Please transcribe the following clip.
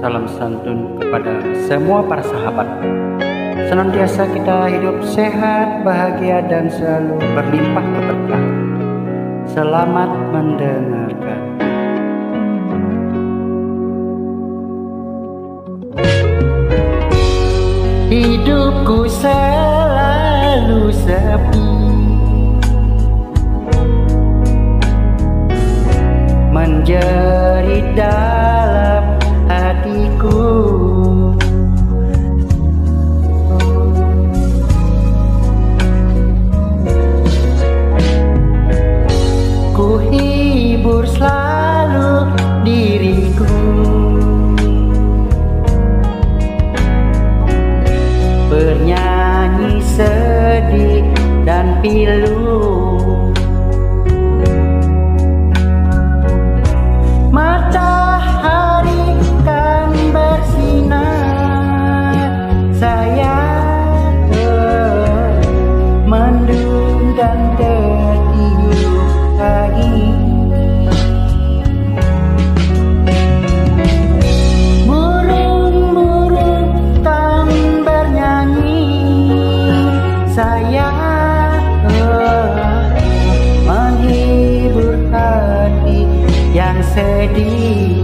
salam santun kepada semua para sahabat. Senantiasa kita hidup sehat, bahagia, dan selalu berlimpah keberkahan. Selamat mendengarkan. Hidupku selalu sepi Menjerit pilu. Matahari kan bersinar Sayang Mendung dan tertiup pagi Burung-burung kan bernyanyi Sayang yang sedih